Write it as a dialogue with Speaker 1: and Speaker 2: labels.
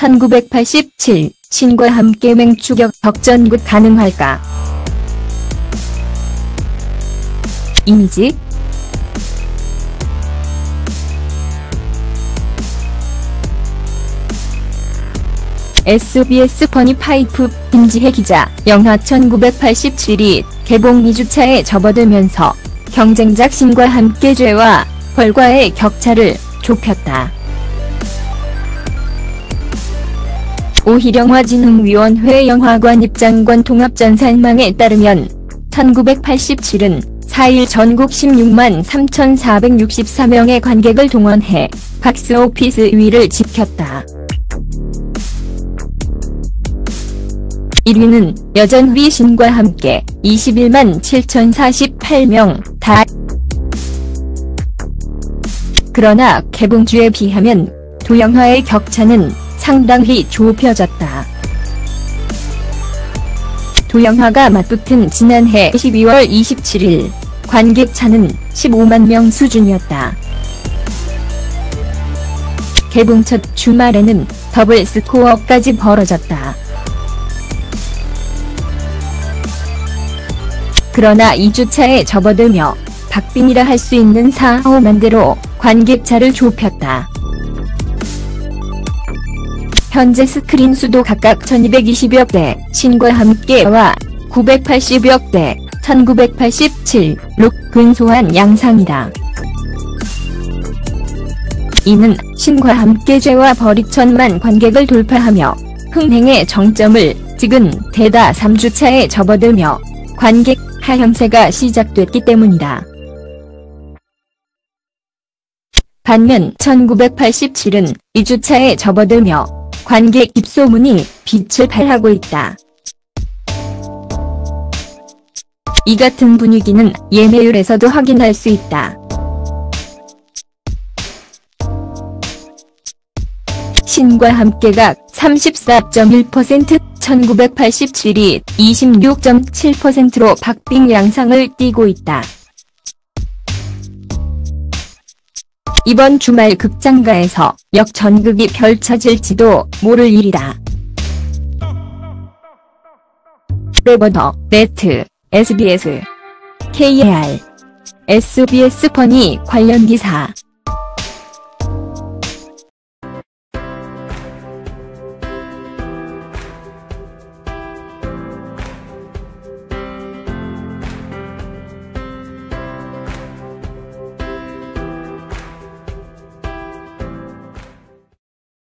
Speaker 1: 1987 신과 함께 맹추격 덕전굿 가능할까? 이미지 SBS 퍼니 파이프 김지혜 기자 영화 1987이 개봉 2주차에 접어들면서 경쟁작 신과 함께 죄와 벌과의 격차를 좁혔다. 오희령화진흥위원회 영화관 입장권 통합전산망에 따르면 1987은 4일 전국 16만 3,464명의 관객을 동원해 박스오피스 1위를 지켰다. 1위는 여전휘 신과 함께 21만 7,048명 다. 그러나 개봉주에 비하면 두 영화의 격차는 상당히 좁혀졌다. 두 영화가 맞붙은 지난해 12월 27일 관객차는 15만 명 수준이었다. 개봉 첫 주말에는 더블 스코어까지 벌어졌다. 그러나 2주차에 접어들며 박빙이라 할 수 있는 4-5만대로 관객차를 좁혔다. 현재 스크린 수도 각각 1220여 대, 신과 함께와 980여 대, 1987로 근소한 양상이다. 이는 신과 함께죄와 버리천만 관객을 돌파하며 흥행의 정점을 찍은 대다 3주차에 접어들며 관객 하향세가 시작됐기 때문이다. 반면 1987은 2주차에 접어들며 관객 입소문이 빛을 발하고 있다. 이 같은 분위기는 예매율에서도 확인할 수 있다. 신과 함께가 34.1%, 1987이 26.7%로 박빙 양상을 띠고 있다. 이번 주말 극장가에서 역전극이 펼쳐질지도 모를 일이다. 레버더, 네트, SBS, KAR, SBS 퍼니 관련 기사